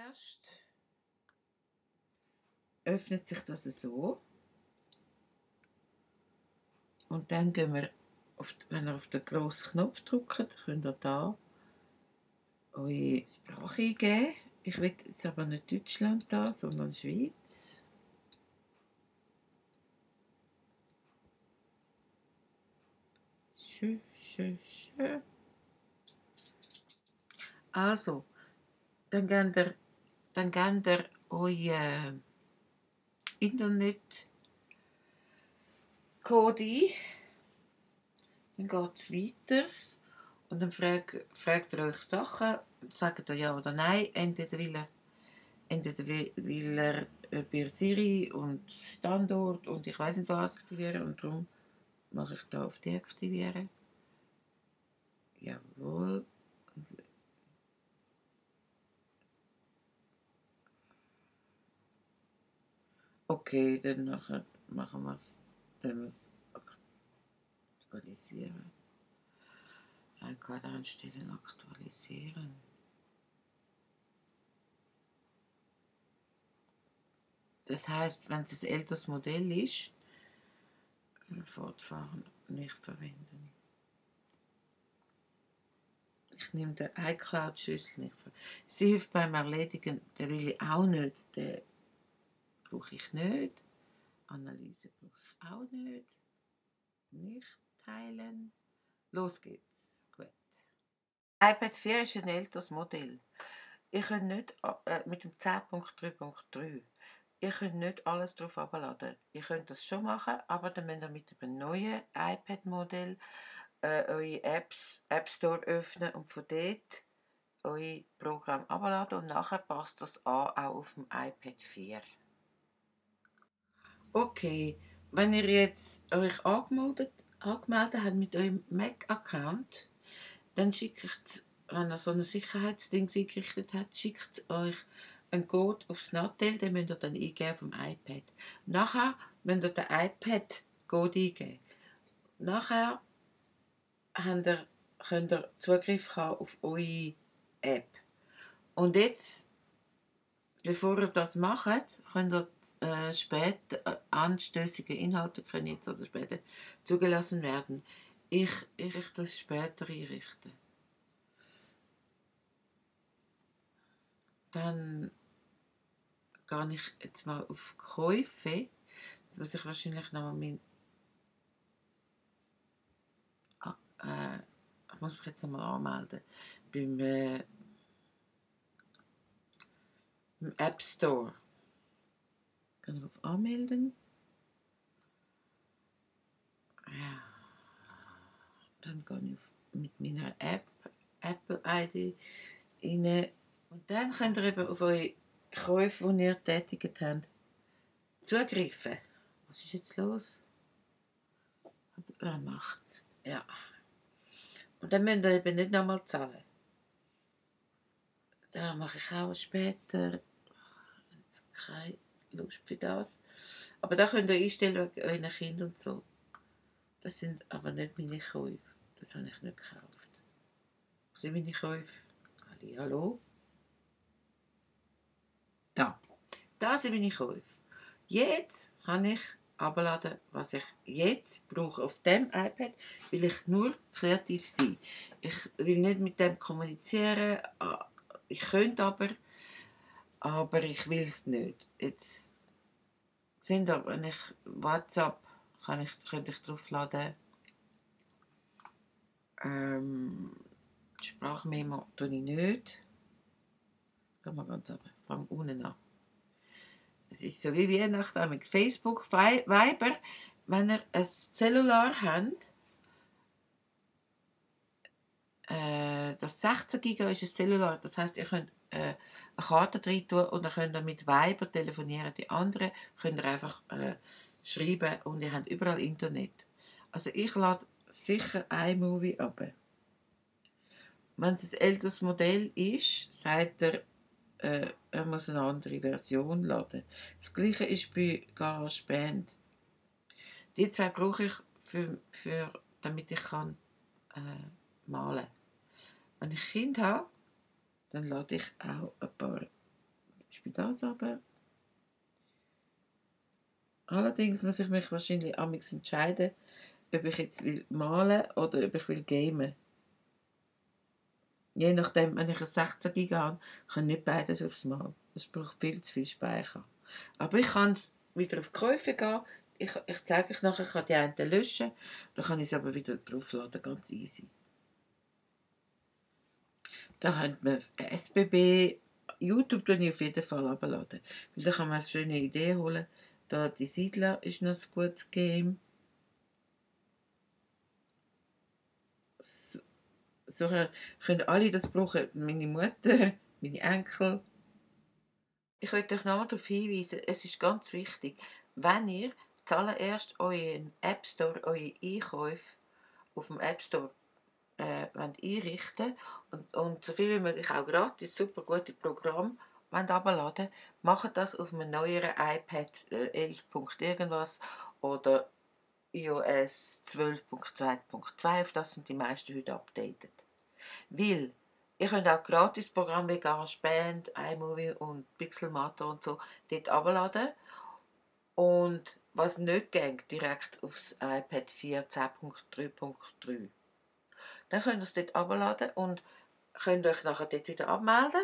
Zuerst öffnet sich das so. Und dann gehen wir, auf, wenn ihr auf den grossen Knopf drückt, könnt ihr da eure Sprache eingeben. Ich will jetzt aber nicht Deutschland da, sondern Schweiz. Schön, schön, schön. Also, dann gebt ihr, dann gebt ihr euer Internet Code ein. Dann geht es weiter. Und dann fragt, fragt ihr euch Sachen, sagt ihr ja oder nein. Entweder will er, entweder will er bei Siri und Standort und ich weiß nicht was aktivieren. Und darum mache ich da auf deaktivieren. Jawohl. Okay, dann machen wir es. Dann wir es aktualisieren. Gerade einstellen, aktualisieren. Das heißt, wenn es ein älteres Modell ist, fortfahren, nicht verwenden. Ich nehme den iCloud-Schlüssel nicht. Sie hilft beim Erledigen, der will ich auch nicht. Den brauche ich nicht. Analyse brauche ich auch nicht. Nicht teilen. Los geht's. Gut. iPad 4 ist ein älteres Modell. Ich kann nicht äh, mit dem 10.3.3 ihr könnt nicht alles drauf abladen. Ihr könnt das schon machen, aber dann müsst ihr mit einem neuen iPad-Modell äh, eure Apps, App Store öffnen und von dort euer Programm abladen und nachher passt das an, auch auf dem iPad 4. Okay, wenn ihr jetzt euch angemeldet, angemeldet habt mit eurem Mac-Account, dann schickt, wenn ihr so ein Sicherheitsding eingerichtet habt, schickt euch einen Code aufs Nattel, den müsst ihr dann eingeben vom iPad. Nachher müsst ihr den iPad-Code eingeben. Nachher habt ihr, könnt ihr Zugriff haben auf eure App. Und jetzt, bevor ihr das macht, könnt ihr äh, später äh, anstößige Inhalte können jetzt oder später zugelassen werden. Ich, ich das später einrichten. Dann gehe ich jetzt mal auf Käufe. Jetzt muss ich wahrscheinlich noch mal mein ah, äh, ich muss mich jetzt mal anmelden beim, äh, App Store. Ich auf Anmelden. Ja. Dann gehe ich mit meiner App, Apple ID rein. Und dann könnt ihr eben auf eure Käufe, die ihr tätigt habt, zugreifen. Was ist jetzt los? Er macht's. Ja. Und dann müsst ihr eben nicht nochmal zahlen. Da mache ich auch später. Jetzt keine Lust für das. Aber da könnt ihr einstellen wegen euren Kindern und so. Das sind aber nicht meine Käufe. Das habe ich nicht gekauft. Was sind meine Käufe? Hallo? Da. Das sind meine Käufe. Jetzt kann ich abladen, was ich jetzt brauche auf dem iPad, will ich nur kreativ sein. Ich will nicht mit dem kommunizieren. Ah, ich könnte aber, aber ich will es nicht. Jetzt sind da, wenn ich WhatsApp kann ich, könnte ich draufladen. Ähm, Sprachmemo tue ich nicht. Gehen wir ganz runter, fang unten an. Es ist so wie Weihnachten mit Facebook, Viber. Wenn ihr ein Cellular habt, äh, das 16 GB ist ein Cellular, das heißt, ihr könnt äh, eine Karte drin tun und dann könnt ihr mit Viber telefonieren. Die anderen könnt ihr einfach äh, schreiben und ihr habt überall Internet. Also ich lade sicher iMovie ab. Wenn es ein älteres Modell ist, sagt er, äh, er muss eine andere Version laden. Das gleiche ist bei GarageBand. Die zwei brauche ich, für, für, damit ich kann, äh, malen kann. Wenn ich Kind habe, dann lade ich auch ein paar das aber. Allerdings muss ich mich wahrscheinlich amigs entscheiden, ob ich jetzt will malen oder ob ich will gamen. Je nachdem, wenn ich ein 16 GB habe, kann ich nicht beides aufs Mal. Das braucht viel zu viel Speicher. Aber ich kann wieder auf die Käufe gehen. Ich, ich zeige euch nachher, ich kann die einen löschen. Dann kann ich es aber wieder draufladen, ganz easy. Da könnt man SBB, YouTube tue ich auf jeden Fall abladen. Weil da kann man eine schöne Idee holen. Da die Siedler ist noch ein gutes Game. So, so können alle das brauchen. Meine Mutter, meine Enkel. Ich möchte euch nochmal darauf hinweisen, es ist ganz wichtig, wenn ihr zuallererst euren App Store, eure Einkäufe auf dem App Store äh, einrichten und, und so viel wie möglich auch gratis, super gute Programme abladen macht das auf einem neueren iPad äh, 11. irgendwas oder iOS 12.2.2, auf das sind die meisten heute updated. Weil ihr könnt auch gratis Programme wie GarageBand, iMovie und Pixelmator und so dort abladen. Und was nicht geht, direkt aufs iPad 14.3.3. Dann könnt ihr es dort abladen und könnt euch nachher dort wieder abmelden.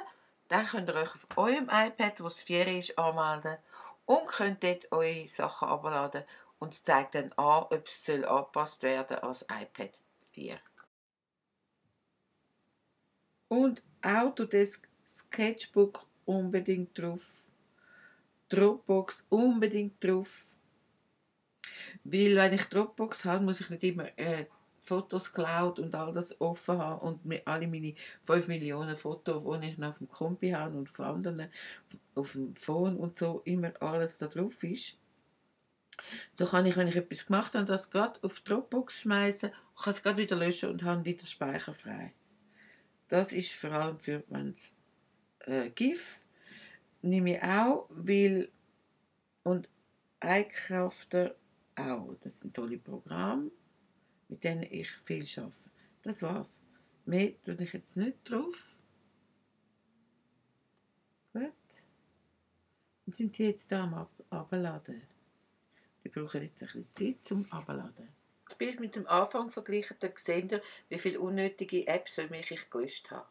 Dann könnt ihr euch auf eurem iPad, wo es 4 ist, anmelden und könnt dort eure Sachen abladen und es zeigt dann an, ob es soll angepasst werden als iPad 4. Und Autodesk Sketchbook unbedingt drauf. Dropbox unbedingt drauf. Weil wenn ich Dropbox habe, muss ich nicht immer äh, Fotos Cloud und all das offen haben und mit alle meine 5 Millionen Fotos, die ich auf dem Kompi habe und auf anderen, auf dem Phone und so, immer alles da drauf ist. So kann ich, wenn ich etwas gemacht habe, das gerade auf Dropbox schmeißen, kann es gerade wieder löschen und habe wieder Speicher frei. Das ist vor allem für wenn es äh, GIF nehme ich auch, weil und iCrafter auch. Das sind tolle Programme mit denen ich viel arbeite. Das war's. Mehr tue ich jetzt nicht drauf. Gut. Und sind die jetzt da am Abladen? Die brauchen jetzt ein bisschen Zeit zum Abladen. Das Bild mit dem Anfang vergleichen, dann seht ihr, wie viele unnötige Apps für mich ich gelöscht habe.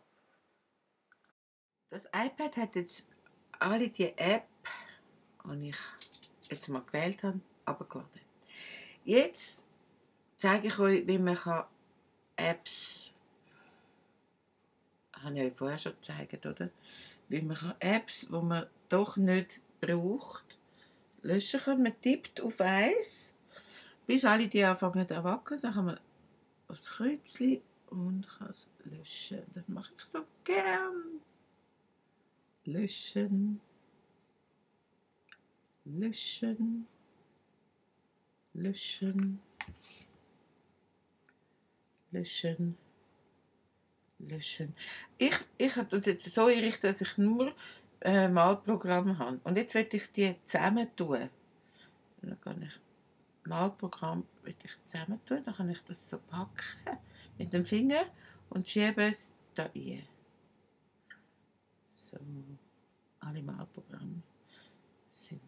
Das iPad hat jetzt alle die Apps, die ich jetzt mal gewählt habe, abgeladen. Jetzt zeige ich euch, wie man Apps, habe ich euch vorher schon gezeigt, oder? Wie man Apps, die man doch nicht braucht, löschen kann. Man tippt auf eins, bis alle die anfangen zu wackeln, dann kann man aufs Kreuzchen und kann es löschen. Das mache ich so gern. Löschen. Löschen. Löschen löschen, löschen. Ich, ich habe das jetzt so eingerichtet, dass ich nur äh, Malprogramme habe. Und jetzt will ich die zusammen tun. Dann kann ich Malprogramm will ich zusammen tun, dann kann ich das so packen mit dem Finger und schiebe es da rein. So, alle Malprogramme sind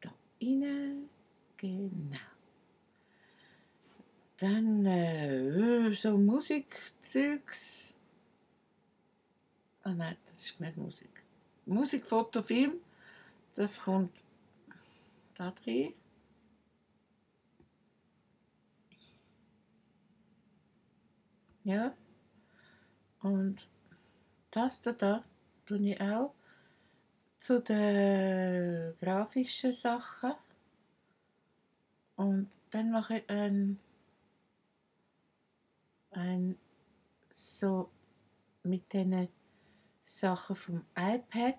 da rein. Genau. Dann äh, so Musikzeugs. Ah nein, das ist nicht Musik. Musik, Foto, Film. Das kommt da drin. Ja. Und das da, da tue ich auch zu den grafischen Sachen. Und dann mache ich ein ein so mit den Sachen vom iPad.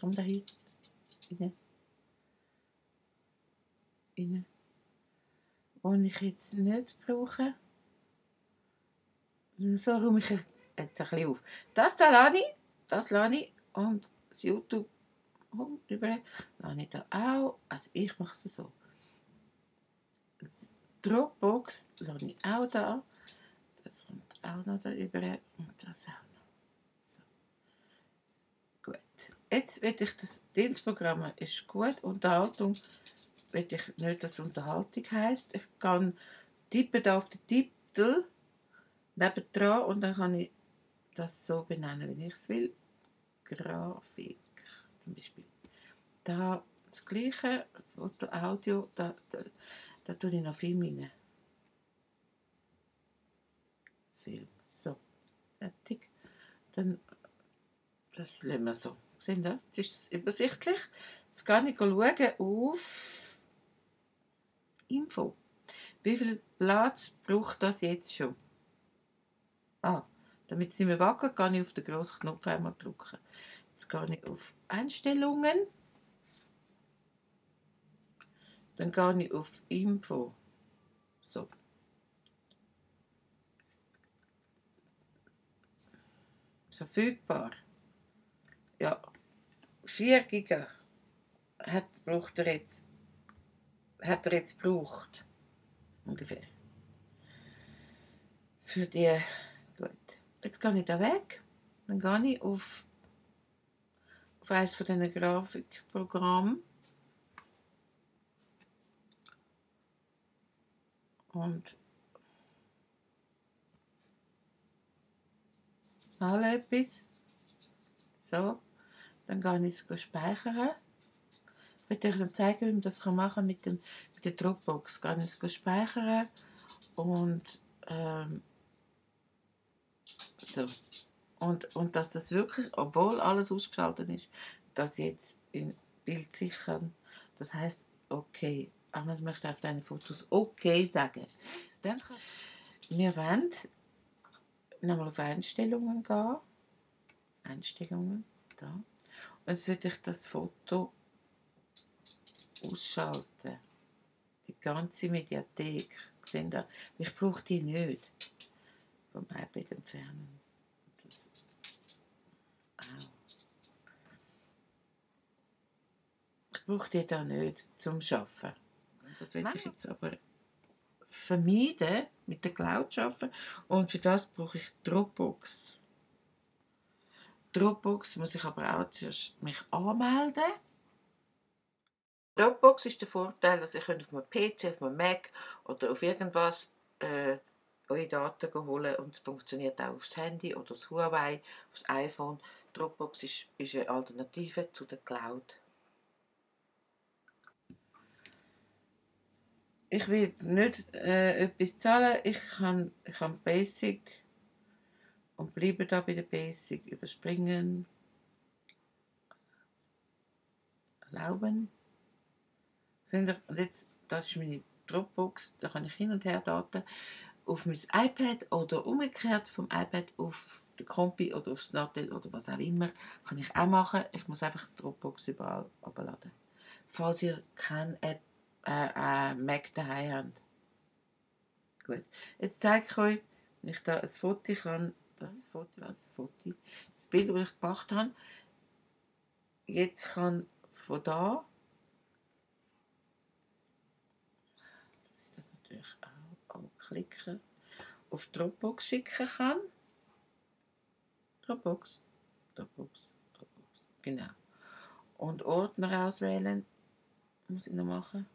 Komm da hin. Rein. Rein. Und ich jetzt nicht brauche. So räume ich jetzt ein bisschen auf. Das da lasse ich, das lasse ich und das YouTube oh, über lasse ich da auch. Also ich mache es so. Dropbox lasse ich auch da. Das kommt auch noch da über und das auch noch. So. Gut. Jetzt will ich das Dienstprogramm ist gut. Unterhaltung will ich nicht, dass Unterhaltung heißt. Ich kann tippen auf den Titel nebendran und dann kann ich das so benennen, wie ich es will. Grafik zum Beispiel. Da das gleiche, Foto, Audio, da, da, da tue ich noch Film rein. Film. So, fertig. Dann, das lassen wir so. Sehen Sie, jetzt ist das übersichtlich. Jetzt kann ich schauen auf Info. Wie viel Platz braucht das jetzt schon? Ah, damit es nicht mehr wackelt, kann ich auf den grossen Knopf einmal drücken. Jetzt gehe ich auf Einstellungen. Dann gehe ich auf Info. So. Verfügbar. Ja. 4 Giga hat, braucht er jetzt, hat er jetzt gebraucht. Ungefähr. Für die. Gut. Jetzt gehe ich da weg. Dann gehe ich auf, auf eines von diesen Grafikprogrammen. Und mal etwas. So, dann gehe ich es speichern. Ich werde euch zeigen, wie man das machen kann mit, dem, mit der Dropbox. Gehe ich es speichern und ähm, so. Und, und dass das wirklich, obwohl alles ausgeschaltet ist, das jetzt in Bild sichern. Das heißt, okay, ich möchte auf deine Fotos okay sagen. Dann wir wollen nochmal auf Einstellungen gehen. Einstellungen, da. Und jetzt würde ich das Foto ausschalten. Die ganze Mediathek. Da? Ich brauche die nicht. Vom iPad entfernen. Das, ich brauche die da nicht zum Arbeiten. Das will ich jetzt aber vermeiden, mit der Cloud zu arbeiten. Und für das brauche ich Dropbox. Dropbox muss ich aber auch zuerst mich anmelden. Dropbox ist der Vorteil, dass ich auf meinem PC, auf meinem Mac oder auf irgendwas äh, eure Daten holen und es funktioniert auch aufs Handy oder das Huawei, aufs iPhone. Dropbox ist, ist eine Alternative zu der Cloud. Ich will nicht äh, etwas zahlen, ich kann, ich kann Basic und bleibe da bei der Basic überspringen, erlauben. Und jetzt, das ist meine Dropbox, da kann ich hin und her Daten auf mein iPad oder umgekehrt vom iPad auf den Kompi oder aufs Nattel oder was auch immer, kann ich auch machen. Ich muss einfach die Dropbox überall abladen. Falls ihr keine App äh, äh, Mac daheim haben. Gut, jetzt zeige ich euch, wenn ich da ein Foto kann, das Foto, das Foto, das Bild, das ich gemacht habe, jetzt kann von da, das ist natürlich auch anklicken, auf Dropbox schicken kann. Dropbox, Dropbox, Dropbox, genau. Und Ordner auswählen, muss ich noch machen.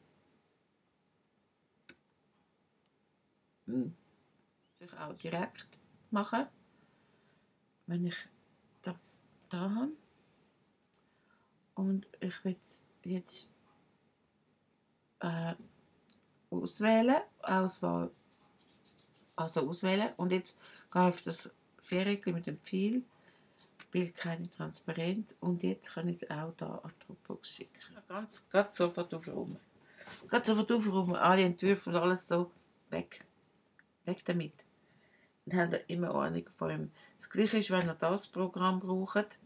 Sich auch direkt machen, wenn ich das da habe. Und ich will jetzt äh, auswählen, Auswahl, also auswählen und jetzt gehe ich auf das Viereck mit dem Pfeil, Bild keine transparent und jetzt kann ich es auch da an Dropbox schicken. Ganz, ganz sofort aufräumen. Ganz sofort aufräumen, alle Entwürfe und alles so weg. Weg damit. Dann habt ihr immer Ahnung von ihm. Das gleiche ist, wenn ihr das Programm braucht.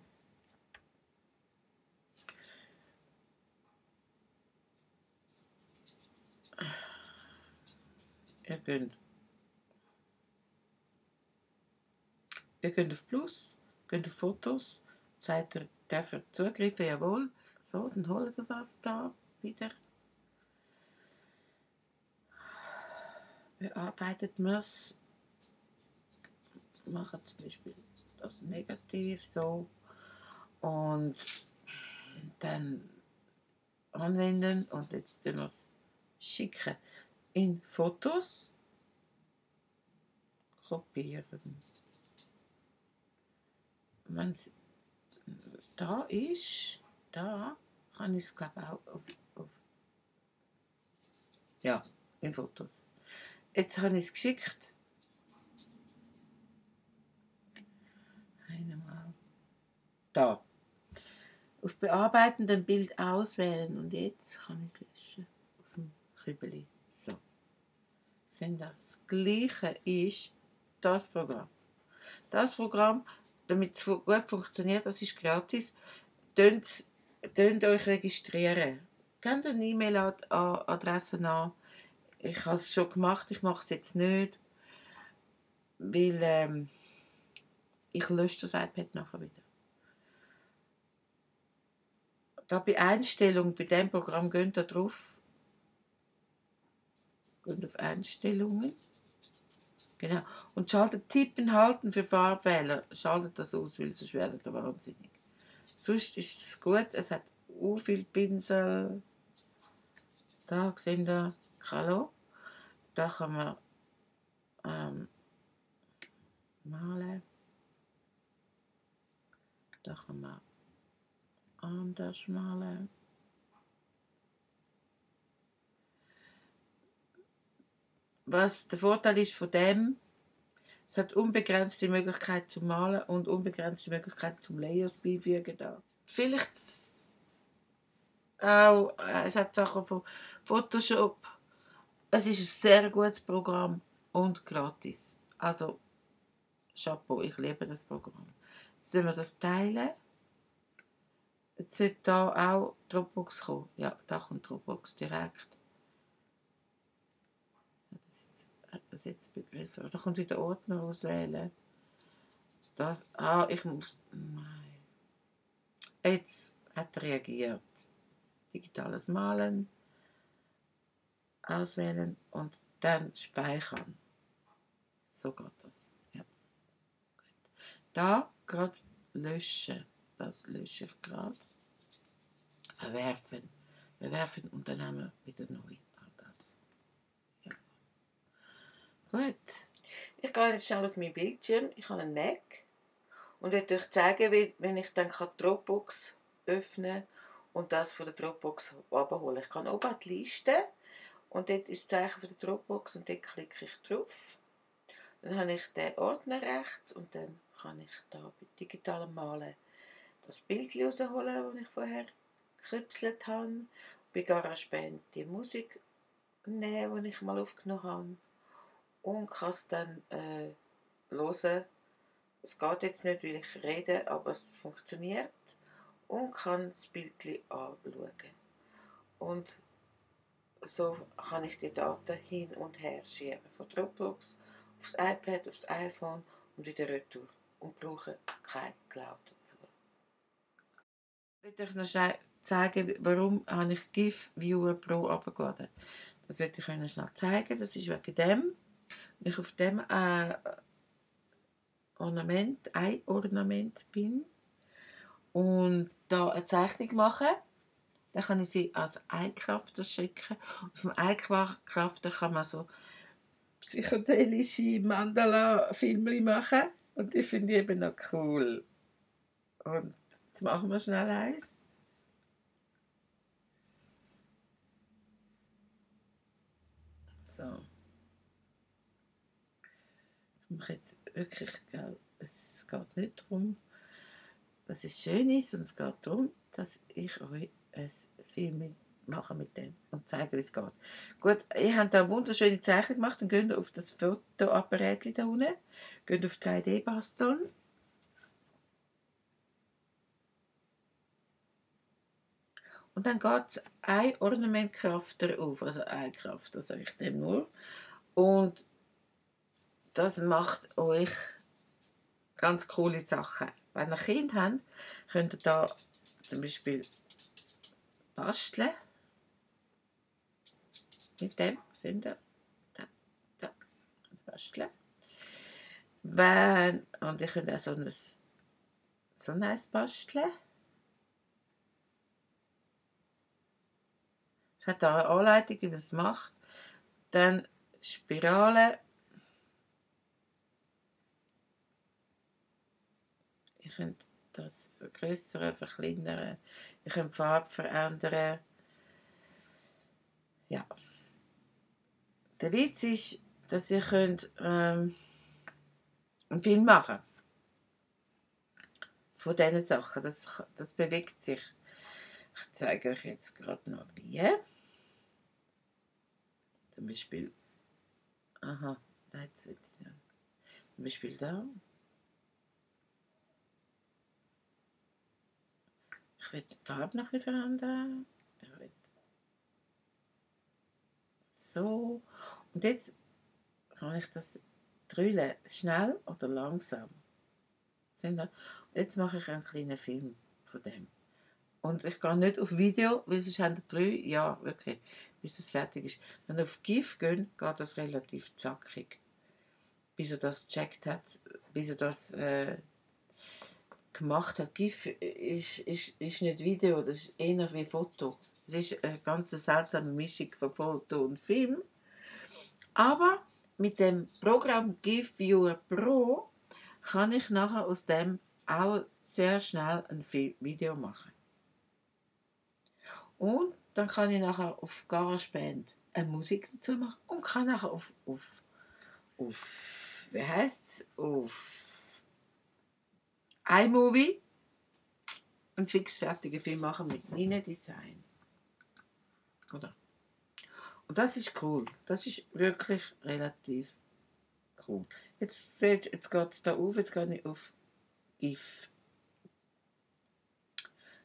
Ihr könnt, ihr könnt auf Plus, könnt auf Fotos, zeigt ihr, dafür zugreifen, jawohl. So, dann holt ihr das da wieder. Bearbeitet man es. Machen zum Beispiel das negativ so. Und dann anwenden und jetzt wir es schicken in Fotos kopieren. Wenn es da ist, da kann ich es glaube auch auf, auf, ja, in Fotos. Jetzt habe ich es geschickt. Einmal. Da. Auf bearbeitenden Bild auswählen und jetzt kann ich löschen auf dem Kübeli. So. Sehen das Gleiche ist das Programm. Das Programm, damit es gut funktioniert, das ist gratis, tönt euch registrieren. Gebt eine E-Mail-Adresse an. Ich habe es schon gemacht, ich mache es jetzt nicht, weil ähm, ich lösche das iPad nachher wieder. Da bei Einstellungen, bei dem Programm, geht da drauf. Geht auf Einstellungen. Genau. Und schaltet Tippen halten für Farbwähler. Schaltet das aus, weil sonst werdet ihr wahnsinnig. Sonst ist es gut. Es hat u viel Pinsel. Da sehen ihr Hallo. Da kann man ähm, malen. Da kann man anders malen. Was der Vorteil ist von dem, es hat unbegrenzte Möglichkeit zu malen und unbegrenzte Möglichkeit zum Layers beifügen da. Vielleicht auch, äh, es hat Sachen von Photoshop. Es ist ein sehr gutes Programm und gratis. Also, Chapeau, ich liebe das Programm. Jetzt wir das teilen. Jetzt sollte da auch Dropbox kommen. Ja, da kommt Dropbox direkt. Hat das jetzt begriffen? Da kommt wieder Ordner auswählen. Das, ah, ich muss, nein. Jetzt hat er reagiert. Digitales Malen auswählen und dann speichern. So geht das. Ja. Da gerade löschen. Das lösche ich gerade verwerfen. Verwerfen und dann haben wir wieder neu. Das. Ja. Gut. Ich gehe jetzt schnell auf meinen Bildschirm. Ich habe einen Mac und werde euch zeigen, wie, wenn ich dann Dropbox öffnen und das von der Dropbox abholen. Ich kann oben die Liste und dort ist das Zeichen der Dropbox und dort klicke ich drauf. Dann habe ich den Ordner rechts und dann kann ich da bei digitalem Malen das Bild rausholen, das ich vorher gekritzelt habe. Bei GarageBand die Musik nehmen, die ich mal aufgenommen habe. Und kann es dann äh, hören. Es geht jetzt nicht, weil ich rede, aber es funktioniert. Und kann das Bild anschauen. Und so kann ich die Daten hin und her schieben. Von Dropbox aufs iPad, aufs iPhone und wieder retour. Und brauche kein Cloud dazu. Ich euch noch zeigen, warum habe ich GIF Viewer Pro abgeladen. Das werde ich euch schnell zeigen. Das ist wegen dem. Wenn ich auf dem äh, Ornament, ein Ornament bin und da eine Zeichnung mache, dann kann ich sie als Einkrafter schicken. Auf dem Einkrafter kann man so psychedelische Mandala-Filme machen und die finde ich eben noch cool. Und jetzt machen wir schnell eins. So. Ich mache jetzt wirklich, gell, es geht nicht darum, dass es schön ist, sondern es geht darum, dass ich euch Film mache mit dem und zeige, wie es geht. Gut, ihr habt da wunderschöne Zeichnung gemacht, dann geht auf das Fotoapparat da unten, geht auf 3D basteln Und dann geht ein Ornamentkrafter auf, also ein Kraft, das sage ich dem nur. Und das macht euch ganz coole Sachen. Wenn ihr Kind habt, könnt ihr da zum Beispiel basteln. Mit dem sind ihr da, da, basteln. Wenn, und ihr könnt auch so ein, so ein basteln. Es hat da eine Anleitung, wie man es macht. Dann Spirale. Ihr könnt das vergrößern, verkleinern. Ihr könnt die Farbe verändern. Ja. Der Witz ist, dass ihr könnt ähm, einen Film machen von diesen Sachen. Das, das bewegt sich. Ich zeige euch jetzt gerade noch wie. Zum Beispiel, aha, da jetzt wieder. Zum Beispiel da. Will die Farbe noch ein bisschen verändern. So. Und jetzt kann ich das drüllen, schnell oder langsam. Jetzt mache ich einen kleinen Film von dem. Und ich gehe nicht auf Video, weil sonst haben drei, ja, wirklich, bis es fertig ist. Wenn ihr auf GIF geht, geht das relativ zackig. Bis er das gecheckt hat, bis er das äh, gemacht hat. GIF ist, ist, ist nicht Video, das ist eher wie Foto. Es ist eine ganz seltsame Mischung von Foto und Film. Aber mit dem Programm GIF Viewer Pro kann ich nachher aus dem auch sehr schnell ein Video machen. Und dann kann ich nachher auf GarageBand eine Musik dazu machen und kann nachher auf, auf, auf wie heißt's, auf iMovie einen fixfertigen Film machen mit meinem Design. Oder? Und das ist cool. Das ist wirklich relativ cool. Jetzt seht jetzt geht es da auf, jetzt gehe ich auf GIF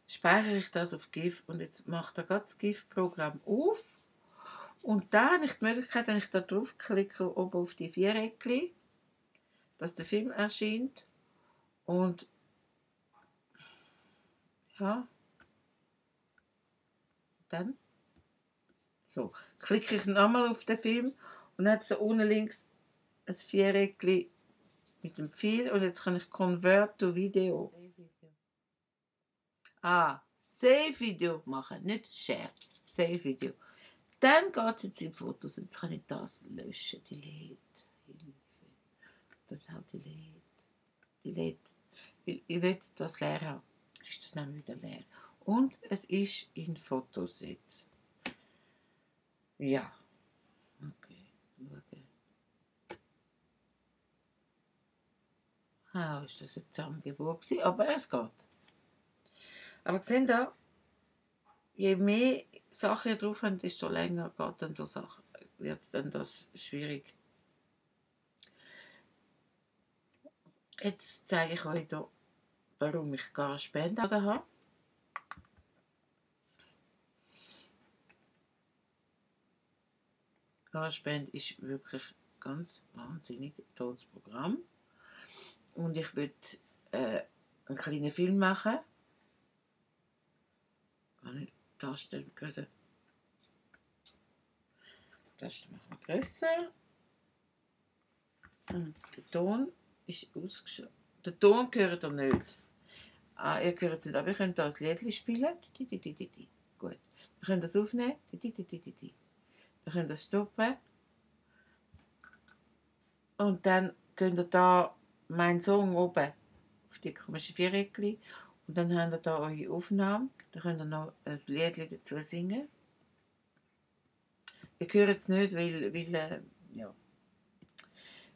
speichere ich das auf GIF und jetzt macht er das GIF-Programm auf und dann habe ich die Möglichkeit, wenn ich da draufklicke, oben auf die Viereckchen, dass der Film erscheint und ja, dann so, klicke ich nochmal auf den Film und dann hat es unten links ein Viereckchen mit dem Pfeil und jetzt kann ich Convert to Video. Ah, Save Video machen, nicht Share. Save Video. Dann geht es jetzt in Fotos und jetzt kann ich das löschen. Delete. Hilfe. Das auch Delete. Delete. Weil ich will das leer haben. Jetzt ist das nämlich wieder leer. Und es ist in Fotos jetzt. Ja. Okay. Schauen. Ah, ist das jetzt Zusammengeburt Aber es geht. Aber sehen da, je mehr Sachen ihr drauf habt, desto länger geht dann so Sachen, wird dann das schwierig. Jetzt zeige ich euch hier, warum ich gar Spenden habe. GarageBand ist wirklich ein ganz wahnsinnig tolles Programm. Und ich würde äh, einen kleinen Film machen kann ich darstellen können. Das machen wir größer. Und der Ton ist ausgeschaltet. Der Ton gehört ihr nicht. Ah, ihr gehört es nicht, aber ihr könnt da ein Lied spielen. Gut. Ihr könnt das aufnehmen. Ihr könnt das stoppen. Und dann könnt ihr da meinen Song oben auf die komischen Viereckchen und dann habt ihr da eure Aufnahme. Da könnt ihr noch ein Lied dazu singen. Ihr hört es nicht, weil, weil, äh, ja,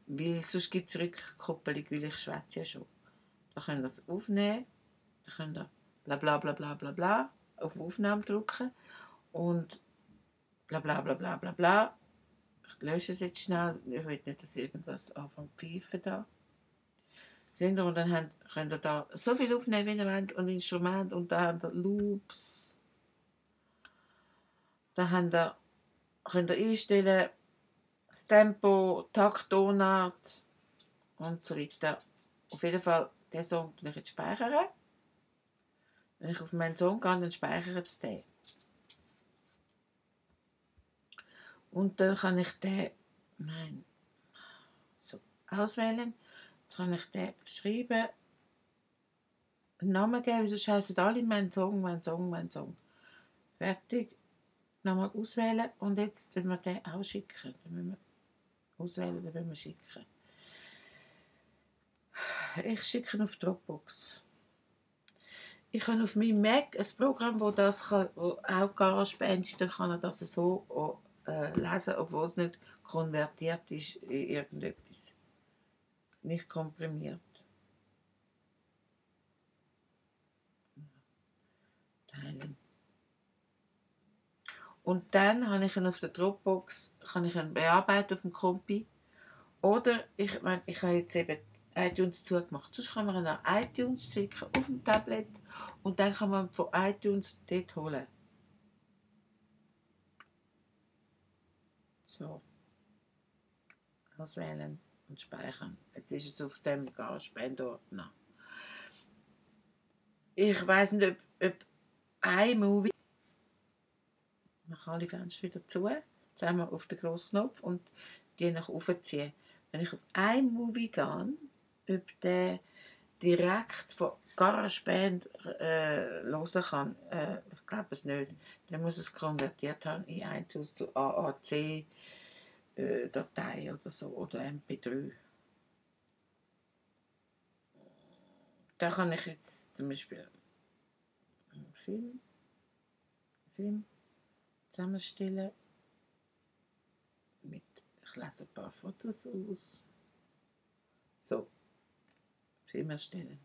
weil sonst gibt es Rückkopplung, weil ich schwätze ja schon. Da könnt ihr es aufnehmen. Da könnt ihr bla bla bla bla bla bla auf Aufnahme drücken. Und bla bla bla bla bla bla. Ich lösche es jetzt schnell. Ich will nicht, dass irgendwas anfängt zu pfeifen da sind und dann haben, könnt ihr da so viel aufnehmen, wie ihr wollt und Instrumente und da habt ihr Loops. Da habt ihr, könnt ihr einstellen, das Tempo, Takt, Tonart und so weiter. Auf jeden Fall, den Song ich jetzt speichern. Wenn ich auf meinen Song gehe, dann speichere ich den. Und dann kann ich den, nein, so auswählen. Jetzt kann ich den schreiben, einen Namen geben, sonst heissen alle mein Song, mein Song, mein Song. Fertig. nochmal auswählen und jetzt wenn wir den auch schicken. Dann müssen wir auswählen, dann wir schicken. Ich schicke ihn auf Dropbox. Ich habe auf meinem Mac ein Programm, wo das kann, wo auch GarageBand ist, dann kann er das so auch, äh, lesen, obwohl es nicht konvertiert ist in irgendetwas. Nicht komprimiert. Teilen. Und dann habe ich ihn auf der Dropbox, kann ich ihn bearbeiten auf dem Kompi. Oder ich meine, ich habe jetzt eben iTunes zugemacht. Sonst kann man ihn an iTunes schicken, auf dem Tablet. Und dann kann man von iTunes dort holen. So. Auswählen und speichern. Jetzt ist es auf dem GarageBand-Ordner. Ich weiß nicht, ob, ob iMovie mache alle Fenster wieder zu, zusammen auf den grossen und die nach oben ziehen. Wenn ich auf iMovie gehe, ob der direkt von GarageBand äh, hören kann, äh, ich glaube es nicht. Dann muss es konvertiert haben in iTunes zu AAC äh, oder so oder MP3. Da kann ich jetzt zum Beispiel einen Film, Film zusammenstellen. Mit, ich lese ein paar Fotos aus. So, Film erstellen.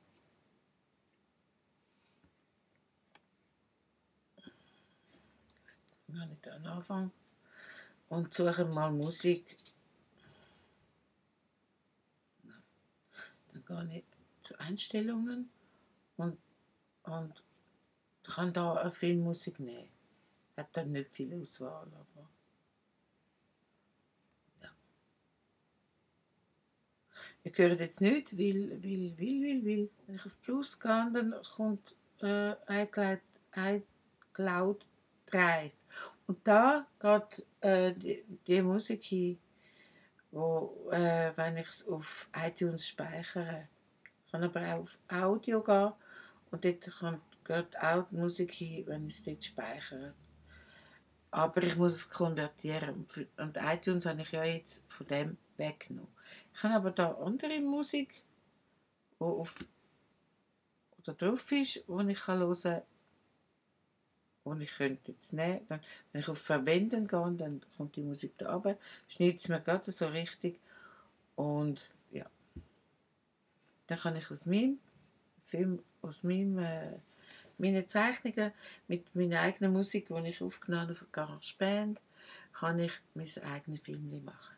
Dann habe ich da einen Anfang und suche mal Musik. Dann gehe ich zu Einstellungen und, und kann da eine Filmmusik nehmen hat dann nicht viel Auswahl, aber Ihr hört jetzt nicht, weil, weil, weil, weil, weil, wenn ich auf Plus gehe, dann kommt äh, iCloud, iCloud Drive. Und da geht äh, die, die Musik hin, wo, äh, wenn ich es auf iTunes speichere. Ich kann aber auch auf Audio gehen und dort kommt, geht auch die Musik hin, wenn ich es dort speichere. Aber ich muss es konvertieren. Und iTunes habe ich ja jetzt von dem weggenommen. Ich habe aber da andere Musik, die auf oder drauf ist, die ich hören kann, und ich könnte jetzt nehmen. Wenn ich auf Verwenden gehe, dann kommt die Musik da runter, schneidet es mir gerade so richtig und ja. Dann kann ich aus meinem Film, aus meinem äh, meine Zeichnungen mit meiner eigenen Musik, die ich aufgenommen habe für GarageBand, kann ich mein eigenes Film machen.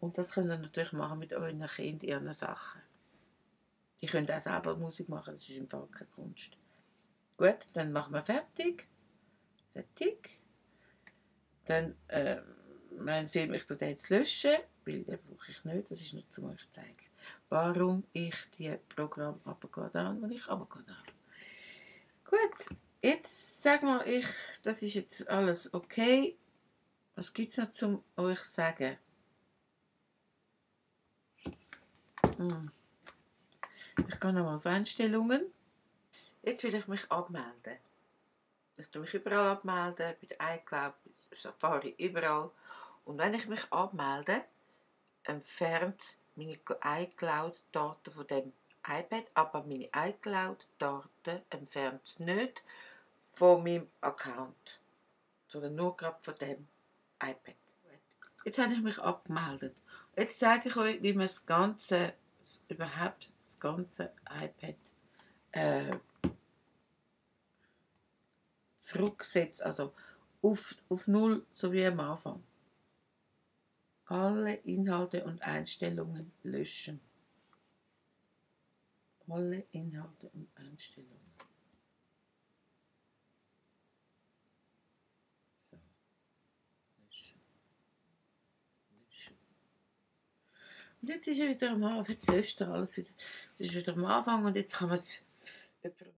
Und das könnt ihr natürlich machen mit euren Kindern, ihren Sachen. Die können auch selber Musik machen, das ist im Fall keine Kunst. Gut, dann machen wir fertig. Fertig. Dann, äh, mein Film, ich den jetzt löschen, weil den brauche ich nicht, das ist nur zu euch zeigen. Warum ich die Programme abgeladen habe, die ich abgeladen habe. Gut, jetzt sag mal ich, das ist jetzt alles okay. Was gibt es noch zum euch sagen? Ich gehe nochmal auf Einstellungen. Jetzt will ich mich abmelden. Ich tue mich überall abmelden, bei der iCloud, bei Safari, überall. Und wenn ich mich abmelde, entfernt meine iCloud-Daten von dem iPad, aber meine iCloud-Daten entfernt es nicht von meinem Account, sondern nur gerade von dem iPad. Jetzt habe ich mich abgemeldet. Jetzt zeige ich euch, wie man das ganze, überhaupt das ganze iPad äh, zurücksetzt, also auf, auf Null, so wie am Anfang. Alle Inhalte und Einstellungen löschen alle Inhalte und Einstellungen. So. Löschen. Löschen. Und jetzt ist er wieder am Anfang, jetzt löscht er alles wieder. Es ist wieder am Anfang und jetzt kann man es